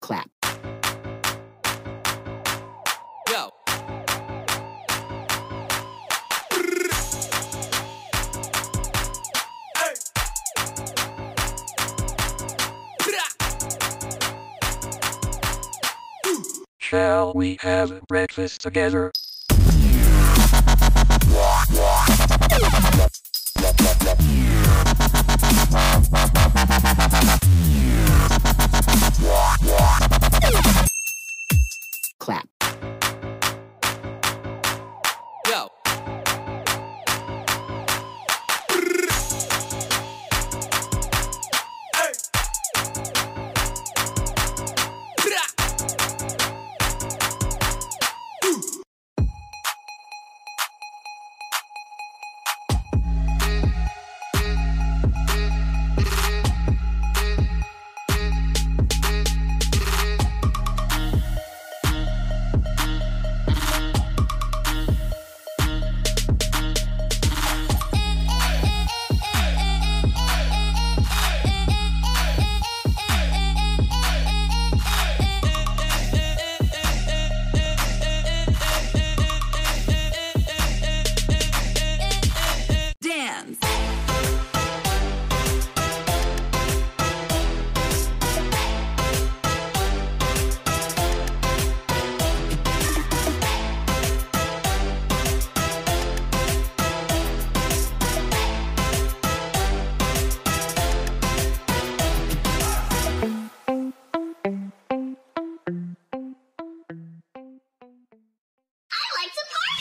Clap. Go. Shall we have breakfast together?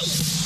Thank